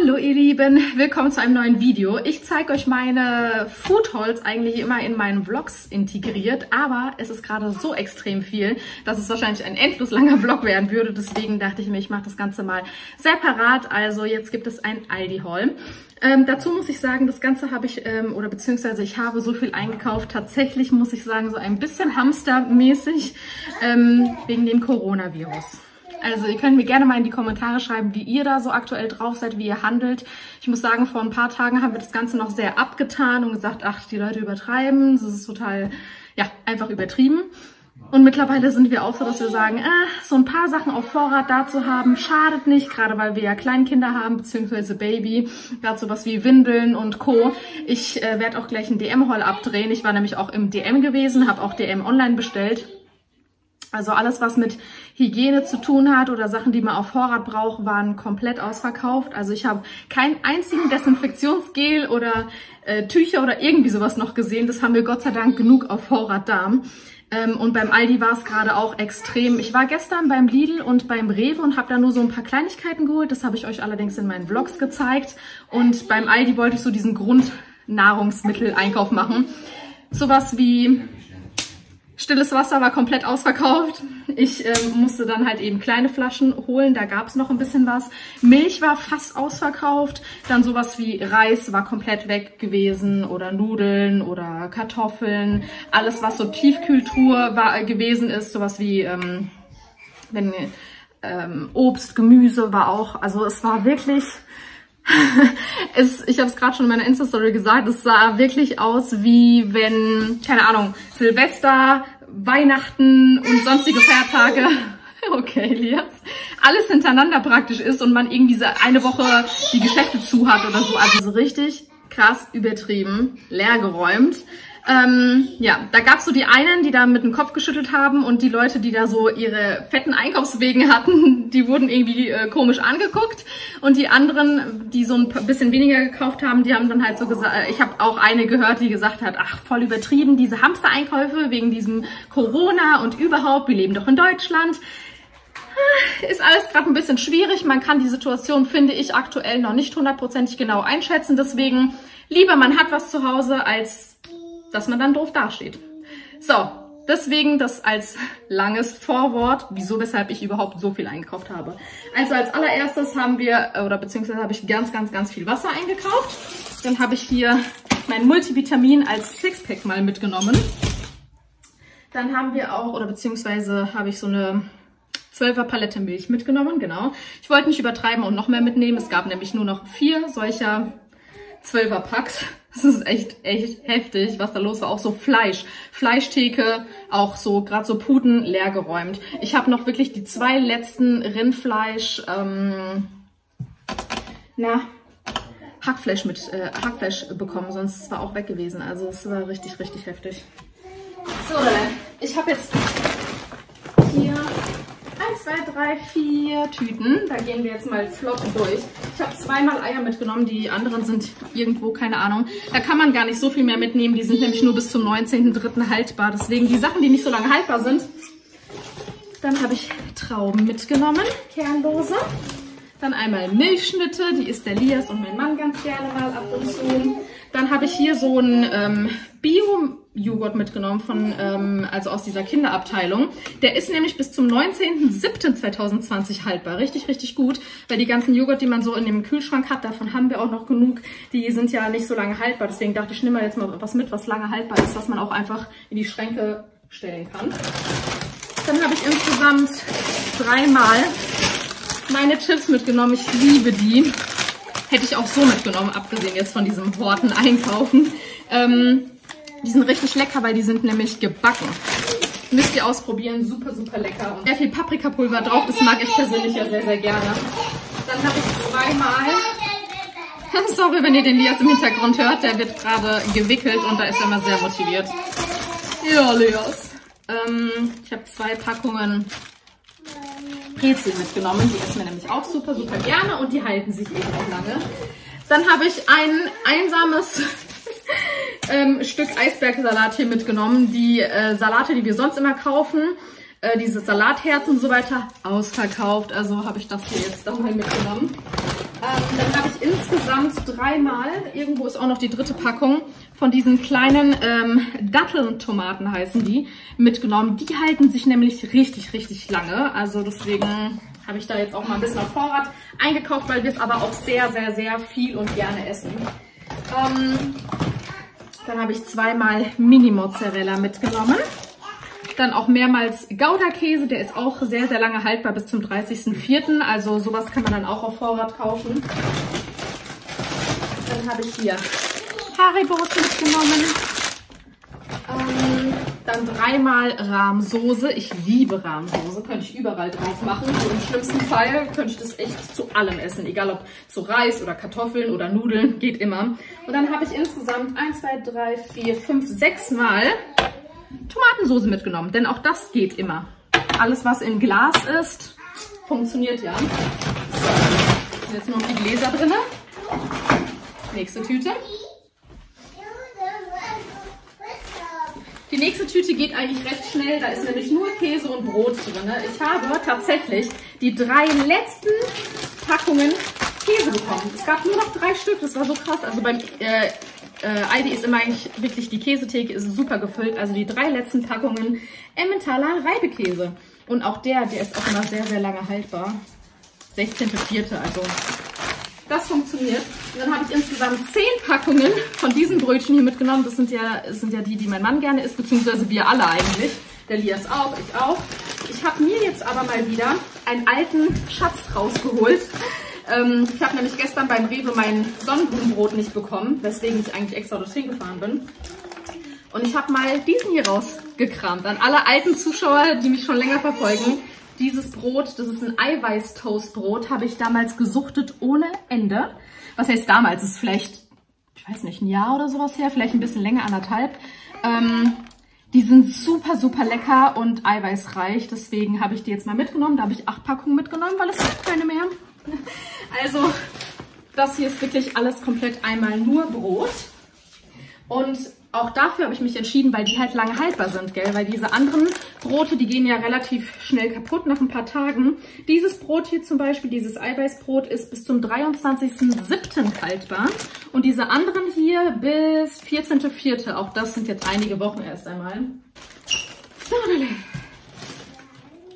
Hallo ihr Lieben, willkommen zu einem neuen Video. Ich zeige euch meine Food Hauls eigentlich immer in meinen Vlogs integriert, aber es ist gerade so extrem viel, dass es wahrscheinlich ein endlos langer Vlog werden würde. Deswegen dachte ich mir, ich mache das Ganze mal separat. Also jetzt gibt es ein Aldi Haul. Ähm, dazu muss ich sagen, das Ganze habe ich, ähm, oder beziehungsweise ich habe so viel eingekauft. Tatsächlich muss ich sagen, so ein bisschen hamstermäßig ähm, wegen dem Coronavirus. Also ihr könnt mir gerne mal in die Kommentare schreiben, wie ihr da so aktuell drauf seid, wie ihr handelt. Ich muss sagen, vor ein paar Tagen haben wir das Ganze noch sehr abgetan und gesagt, ach, die Leute übertreiben. Das ist total, ja, einfach übertrieben. Und mittlerweile sind wir auch so, dass wir sagen, äh, so ein paar Sachen auf Vorrat da zu haben, schadet nicht, gerade weil wir ja Kleinkinder haben, beziehungsweise Baby, gerade sowas wie Windeln und Co. Ich äh, werde auch gleich ein DM-Haul abdrehen. Ich war nämlich auch im DM gewesen, habe auch DM online bestellt also alles, was mit Hygiene zu tun hat oder Sachen, die man auf Vorrat braucht, waren komplett ausverkauft. Also ich habe keinen einzigen Desinfektionsgel oder äh, Tücher oder irgendwie sowas noch gesehen. Das haben wir Gott sei Dank genug auf Vorrat da. Ähm, und beim Aldi war es gerade auch extrem. Ich war gestern beim Lidl und beim Rewe und habe da nur so ein paar Kleinigkeiten geholt. Das habe ich euch allerdings in meinen Vlogs gezeigt. Und beim Aldi wollte ich so diesen Grundnahrungsmitteleinkauf machen. Sowas wie Stilles Wasser war komplett ausverkauft. Ich ähm, musste dann halt eben kleine Flaschen holen, da gab es noch ein bisschen was. Milch war fast ausverkauft. Dann sowas wie Reis war komplett weg gewesen oder Nudeln oder Kartoffeln. Alles, was so Tiefkühltruhe war, gewesen ist, sowas wie ähm, wenn, ähm, Obst, Gemüse war auch. Also es war wirklich... es, ich habe es gerade schon in meiner Insta-Story gesagt, es sah wirklich aus wie wenn, keine Ahnung, Silvester, Weihnachten und sonstige Feiertage, okay, Elias, alles hintereinander praktisch ist und man irgendwie eine Woche die Geschäfte zu hat oder so. Also so richtig krass übertrieben, leergeräumt. Ähm, ja, da gab's so die einen, die da mit dem Kopf geschüttelt haben und die Leute, die da so ihre fetten Einkaufswegen hatten, die wurden irgendwie äh, komisch angeguckt und die anderen, die so ein bisschen weniger gekauft haben, die haben dann halt so gesagt, äh, ich habe auch eine gehört, die gesagt hat, ach, voll übertrieben, diese Hamster-Einkäufe wegen diesem Corona und überhaupt, wir leben doch in Deutschland. Ah, ist alles gerade ein bisschen schwierig. Man kann die Situation, finde ich, aktuell noch nicht hundertprozentig genau einschätzen. Deswegen lieber man hat was zu Hause, als dass man dann doof dasteht. So, deswegen das als langes Vorwort, wieso, weshalb ich überhaupt so viel eingekauft habe. Also als allererstes haben wir, oder beziehungsweise habe ich ganz, ganz, ganz viel Wasser eingekauft. Dann habe ich hier mein Multivitamin als Sixpack mal mitgenommen. Dann haben wir auch, oder beziehungsweise habe ich so eine 12er Palette Milch mitgenommen, genau. Ich wollte nicht übertreiben und noch mehr mitnehmen. Es gab nämlich nur noch vier solcher 12er Packs. Das ist echt, echt heftig, was da los war. Auch so Fleisch. Fleischtheke, auch so, gerade so Puten leergeräumt. Ich habe noch wirklich die zwei letzten Rindfleisch, ähm, na, Hackfleisch mit äh, Hackfleisch bekommen, sonst war auch weg gewesen. Also es war richtig, richtig heftig. So, ich habe jetzt hier 1, 2, 3, 4 Tüten. Da gehen wir jetzt mal flott durch. Ich habe zweimal Eier mitgenommen, die anderen sind irgendwo, keine Ahnung. Da kann man gar nicht so viel mehr mitnehmen, die sind nämlich nur bis zum 19.03. haltbar. Deswegen die Sachen, die nicht so lange haltbar sind. Dann habe ich Trauben mitgenommen, kernlose. Dann einmal Milchschnitte, die isst der Lias und mein Mann ganz gerne mal ab und zu. Dann habe ich hier so ein ähm, Bio-Joghurt mitgenommen, von, ähm, also aus dieser Kinderabteilung. Der ist nämlich bis zum 19.07.2020 haltbar. Richtig, richtig gut, weil die ganzen Joghurt, die man so in dem Kühlschrank hat, davon haben wir auch noch genug. Die sind ja nicht so lange haltbar. Deswegen dachte ich, nehme mal jetzt mal was mit, was lange haltbar ist, was man auch einfach in die Schränke stellen kann. Dann habe ich insgesamt dreimal meine Chips mitgenommen. Ich liebe die. Hätte ich auch so mitgenommen, abgesehen jetzt von diesem Worten einkaufen. Ähm, die sind richtig lecker, weil die sind nämlich gebacken. Müsst ihr ausprobieren, super, super lecker. Und sehr viel Paprikapulver drauf, das mag ich persönlich ja sehr, sehr gerne. Dann habe ich zweimal... Sorry, wenn ihr den Lias im Hintergrund hört, der wird gerade gewickelt und da ist er immer sehr motiviert. Ja, Lias. Ähm, ich habe zwei Packungen Brezel mitgenommen. Die essen wir nämlich auch super, super gerne und die halten sich eben auch lange. Dann habe ich ein einsames ähm, Stück Eisbergsalat hier mitgenommen. Die äh, Salate, die wir sonst immer kaufen, äh, diese Salatherzen und so weiter, ausverkauft. Also habe ich das hier jetzt mal mitgenommen. Ähm, dann habe ich insgesamt dreimal, irgendwo ist auch noch die dritte Packung, von diesen kleinen ähm, Datteln-Tomaten heißen die, mitgenommen. Die halten sich nämlich richtig, richtig lange. Also deswegen habe ich da jetzt auch mal ein bisschen auf Vorrat eingekauft, weil wir es aber auch sehr, sehr, sehr viel und gerne essen. Ähm, dann habe ich zweimal Mini-Mozzarella mitgenommen. Dann auch mehrmals Gouda-Käse, der ist auch sehr, sehr lange haltbar bis zum 30.04. Also sowas kann man dann auch auf Vorrat kaufen. Dann habe ich hier Haribos mitgenommen. Ähm, dann dreimal Rahmsoße. Ich liebe Rahmsoße, könnte ich überall drauf machen. So Im schlimmsten Fall könnte ich das echt zu allem essen. Egal ob zu Reis oder Kartoffeln oder Nudeln, geht immer. Und dann habe ich insgesamt 1, 2, 3, 4, 5, 6 Mal Tomatensoße mitgenommen. Denn auch das geht immer. Alles, was im Glas ist, funktioniert ja. So, sind jetzt nur noch die Gläser drin. Nächste Tüte. Nächste Tüte geht eigentlich recht schnell. Da ist nämlich nur Käse und Brot drin. Ich habe tatsächlich die drei letzten Packungen Käse bekommen. Es gab nur noch drei Stück. Das war so krass. Also beim äh, äh, Aldi ist immer eigentlich wirklich, die Käsetheke ist super gefüllt. Also die drei letzten Packungen Emmentaler Reibekäse. Und auch der, der ist auch immer sehr, sehr lange haltbar. 16.04. Also das funktioniert. Und dann habe ich insgesamt zehn Packungen von diesen Brötchen hier mitgenommen. Das sind ja, sind ja die, die mein Mann gerne isst, beziehungsweise wir alle eigentlich. Der Lias auch, ich auch. Ich habe mir jetzt aber mal wieder einen alten Schatz rausgeholt. Ähm, ich habe nämlich gestern beim Rewe mein Sonnenblumenbrot nicht bekommen, weswegen ich eigentlich extra dorthin gefahren bin. Und ich habe mal diesen hier rausgekramt. An alle alten Zuschauer, die mich schon länger verfolgen. Dieses Brot, das ist ein Eiweiß-Toastbrot, habe ich damals gesuchtet ohne Ende. Was heißt damals? Ist vielleicht, ich weiß nicht, ein Jahr oder sowas her, vielleicht ein bisschen länger, anderthalb. Ähm, die sind super, super lecker und eiweißreich. Deswegen habe ich die jetzt mal mitgenommen. Da habe ich acht Packungen mitgenommen, weil es gibt keine mehr. Also, das hier ist wirklich alles komplett einmal nur Brot. Und auch dafür habe ich mich entschieden, weil die halt lange haltbar sind, gell? Weil diese anderen Brote, die gehen ja relativ schnell kaputt nach ein paar Tagen. Dieses Brot hier zum Beispiel, dieses Eiweißbrot, ist bis zum 23.07. haltbar. Und diese anderen hier bis 14.04. Auch das sind jetzt einige Wochen erst einmal.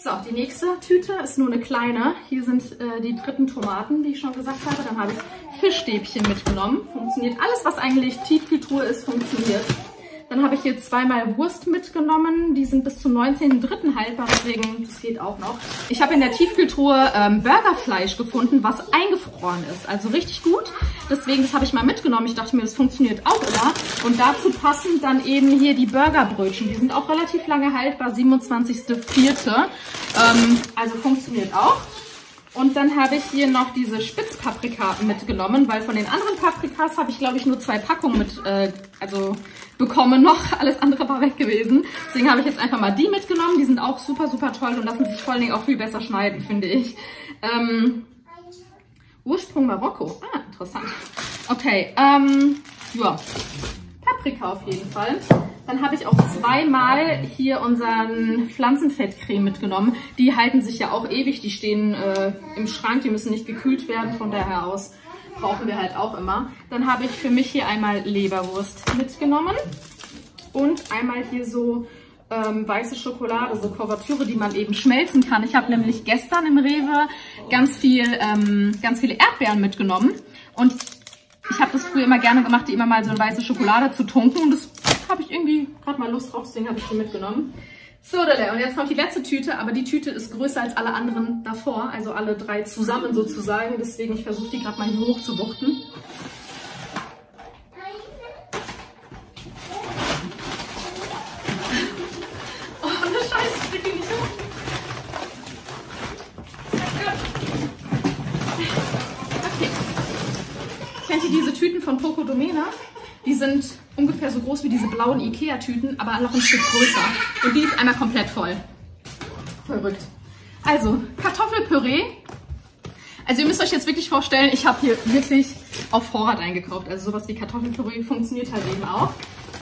So, die nächste Tüte ist nur eine kleine. Hier sind äh, die dritten Tomaten, die ich schon gesagt habe. Dann habe ich Fischstäbchen mitgenommen. Funktioniert alles, was eigentlich Tiefkühltruhe ist, funktioniert. Dann habe ich hier zweimal Wurst mitgenommen. Die sind bis zum 19.03. haltbar, deswegen das geht auch noch. Ich habe in der Tiefkühltruhe ähm, Burgerfleisch gefunden, was eingefroren ist. Also richtig gut. Deswegen, das habe ich mal mitgenommen. Ich dachte mir, das funktioniert auch immer. Und dazu passen dann eben hier die Burgerbrötchen. Die sind auch relativ lange haltbar, 27.04. Ähm, also funktioniert auch. Und dann habe ich hier noch diese Spitzpaprika mitgenommen, weil von den anderen Paprikas habe ich, glaube ich, nur zwei Packungen mit, äh, also bekommen noch. Alles andere war weg gewesen. Deswegen habe ich jetzt einfach mal die mitgenommen. Die sind auch super, super toll und lassen sich vor allen Dingen auch viel besser schneiden, finde ich. Ähm, Ursprung Marokko. Ah, interessant. Okay, ähm, ja. Paprika auf jeden Fall. Dann habe ich auch zweimal hier unseren Pflanzenfettcreme mitgenommen. Die halten sich ja auch ewig, die stehen äh, im Schrank, die müssen nicht gekühlt werden, von daher aus brauchen wir halt auch immer. Dann habe ich für mich hier einmal Leberwurst mitgenommen und einmal hier so ähm, weiße Schokolade, so Kuvertüre, die man eben schmelzen kann. Ich habe nämlich gestern im Rewe ganz viel, ähm, ganz viele Erdbeeren mitgenommen und ich habe das früher immer gerne gemacht, die immer mal so eine weiße Schokolade zu tunken und das habe ich irgendwie gerade mal Lust drauf, deswegen habe ich die mitgenommen. So, und jetzt kommt die letzte Tüte, aber die Tüte ist größer als alle anderen davor, also alle drei zusammen sozusagen. Deswegen, ich versuche die gerade mal hier hoch zu buchten. Oh, ne Scheiße, ich krieg die nicht hoch. Okay. Kennt ihr diese Tüten von Poco Domena? Die sind ungefähr so groß wie diese blauen Ikea-Tüten, aber noch ein Stück größer. Und die ist einmal komplett voll. Verrückt. Also, Kartoffelpüree. Also ihr müsst euch jetzt wirklich vorstellen, ich habe hier wirklich auf Vorrat eingekauft. Also sowas wie Kartoffelpüree funktioniert halt eben auch.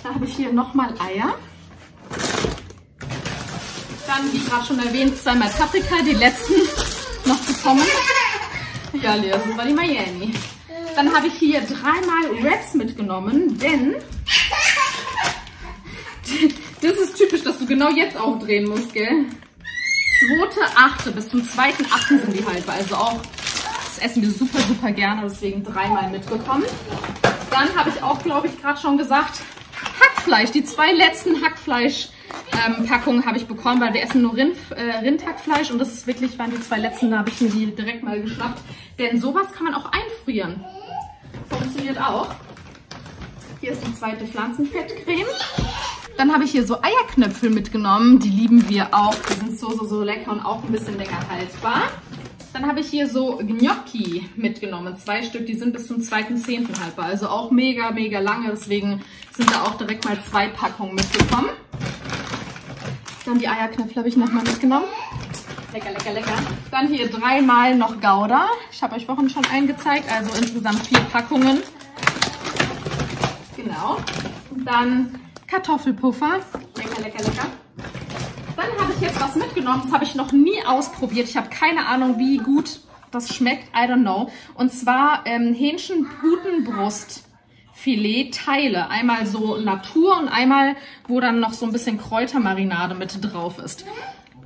Da habe ich hier nochmal Eier. Dann, wie gerade schon erwähnt, zweimal Paprika, die letzten noch bekommen. Ja, Lea, das war die Miami. Dann habe ich hier dreimal Wraps mitgenommen, denn das ist typisch, dass du genau jetzt aufdrehen musst, gell? Zweite, achte, bis zum zweiten, achten sind die haltbar. Also auch, das essen wir super, super gerne, deswegen dreimal mitbekommen. Dann habe ich auch, glaube ich, gerade schon gesagt, Hackfleisch. Die zwei letzten Hackfleisch-Packungen ähm, habe ich bekommen, weil wir essen nur Rind, äh, Rindhackfleisch und das ist wirklich, waren die zwei letzten, da habe ich mir die direkt mal geschnappt. Denn sowas kann man auch einfrieren. Funktioniert auch. Hier ist die zweite Pflanzenfettcreme. Dann habe ich hier so Eierknöpfel mitgenommen. Die lieben wir auch. Die sind so, so, so lecker und auch ein bisschen länger haltbar. Dann habe ich hier so Gnocchi mitgenommen. Zwei Stück, die sind bis zum 2.10. haltbar. Also auch mega, mega lange. Deswegen sind da auch direkt mal zwei Packungen mitgekommen. Dann die Eierknöpfe habe ich nochmal mitgenommen. Lecker, lecker, lecker. Dann hier dreimal noch Gouda. Ich habe euch vorhin schon eingezeigt. Also insgesamt vier Packungen. Genau. Dann Kartoffelpuffer. Lecker, lecker, lecker. Dann habe ich jetzt was mitgenommen, das habe ich noch nie ausprobiert. Ich habe keine Ahnung, wie gut das schmeckt. I don't know. Und zwar ähm, Hähnchenputenbrustfilet-Teile. Einmal so Natur und einmal, wo dann noch so ein bisschen Kräutermarinade mit drauf ist.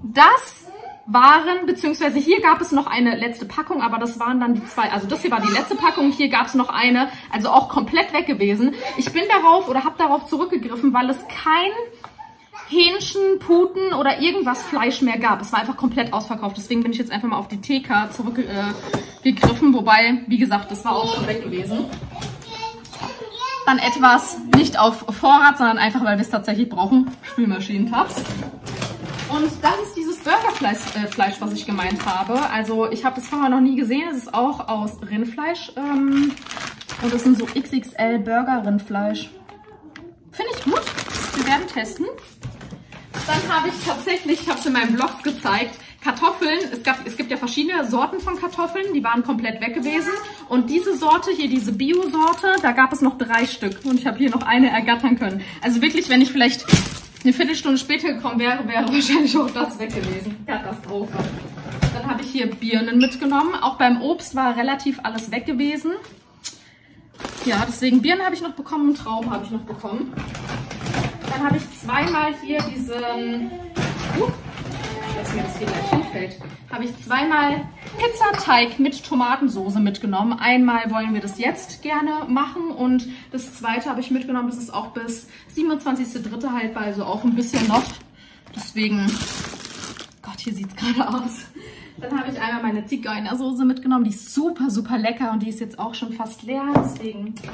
Das waren, beziehungsweise hier gab es noch eine letzte Packung, aber das waren dann die zwei, also das hier war die letzte Packung, hier gab es noch eine, also auch komplett weg gewesen. Ich bin darauf oder habe darauf zurückgegriffen, weil es kein Hähnchen, Puten oder irgendwas Fleisch mehr gab. Es war einfach komplett ausverkauft. Deswegen bin ich jetzt einfach mal auf die TK zurückgegriffen. Äh, Wobei, wie gesagt, das war auch schon weg gewesen. Dann etwas nicht auf Vorrat, sondern einfach, weil wir es tatsächlich brauchen. Spülmaschinentabs. Und das ist dieses Burgerfleisch, äh, Fleisch, was ich gemeint habe. Also ich habe das vorher noch nie gesehen. Es ist auch aus Rindfleisch. Ähm, und es sind so XXL Burger Rindfleisch. Finde ich gut. Wir werden testen. Dann habe ich tatsächlich, ich habe es in meinem Vlog gezeigt, Kartoffeln. Es, gab, es gibt ja verschiedene Sorten von Kartoffeln, die waren komplett weg gewesen. Und diese Sorte hier, diese Bio-Sorte, da gab es noch drei Stück. Und ich habe hier noch eine ergattern können. Also wirklich, wenn ich vielleicht eine Viertelstunde später gekommen wäre, wäre wahrscheinlich auch das weg gewesen. Katastrophe. Dann habe ich hier Birnen mitgenommen. Auch beim Obst war relativ alles weg gewesen. Ja, deswegen Birnen habe ich noch bekommen und Trauben habe ich noch bekommen. Dann habe ich zweimal hier diesen, uh, mir das hier gleich hinfällt, habe ich zweimal Pizzateig mit Tomatensoße mitgenommen. Einmal wollen wir das jetzt gerne machen und das zweite habe ich mitgenommen, das ist auch bis 27.03. haltbar, also auch ein bisschen noch. Deswegen, Gott, hier sieht es gerade aus. Dann habe ich einmal meine Zigeunersoße mitgenommen, die ist super, super lecker und die ist jetzt auch schon fast leer, deswegen, ja.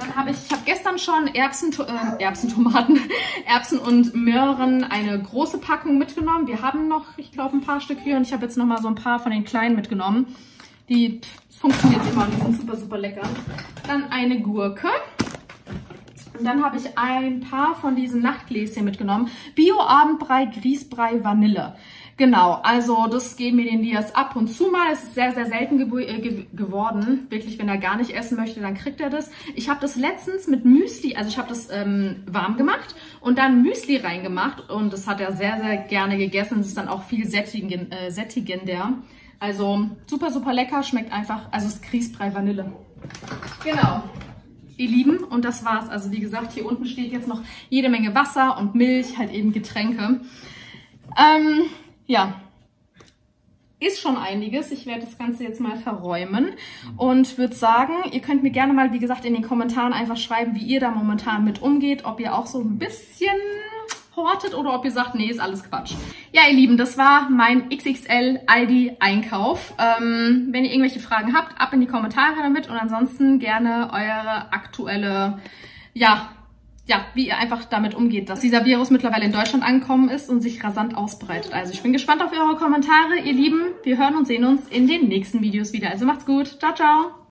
Dann habe ich, ich habe gestern schon Erbsen, äh, Erbsentomaten, Erbsen und Möhren eine große Packung mitgenommen. Wir haben noch, ich glaube, ein paar Stück hier und ich habe jetzt noch mal so ein paar von den kleinen mitgenommen. Die funktioniert immer und die sind super, super lecker. Dann eine Gurke. Und dann habe ich ein paar von diesen Nachtgläschen mitgenommen. Bio-Abendbrei, Grießbrei, Vanille. Genau, also das geben wir den Dias ab und zu mal. Es ist sehr, sehr selten ge äh, ge geworden. Wirklich, wenn er gar nicht essen möchte, dann kriegt er das. Ich habe das letztens mit Müsli, also ich habe das ähm, warm gemacht und dann Müsli reingemacht und das hat er sehr, sehr gerne gegessen. Es ist dann auch viel sättigen, äh, sättigender. Also super, super lecker, schmeckt einfach, also es ist Grießbrei Vanille. Genau. Ihr Lieben, und das war's. Also wie gesagt, hier unten steht jetzt noch jede Menge Wasser und Milch, halt eben Getränke. Ähm, ja, ist schon einiges. Ich werde das Ganze jetzt mal verräumen und würde sagen, ihr könnt mir gerne mal, wie gesagt, in den Kommentaren einfach schreiben, wie ihr da momentan mit umgeht, ob ihr auch so ein bisschen hortet oder ob ihr sagt, nee, ist alles Quatsch. Ja, ihr Lieben, das war mein XXL Aldi Einkauf. Ähm, wenn ihr irgendwelche Fragen habt, ab in die Kommentare damit und ansonsten gerne eure aktuelle, ja, ja, wie ihr einfach damit umgeht, dass dieser Virus mittlerweile in Deutschland angekommen ist und sich rasant ausbreitet. Also ich bin gespannt auf eure Kommentare, ihr Lieben. Wir hören und sehen uns in den nächsten Videos wieder. Also macht's gut. Ciao, ciao.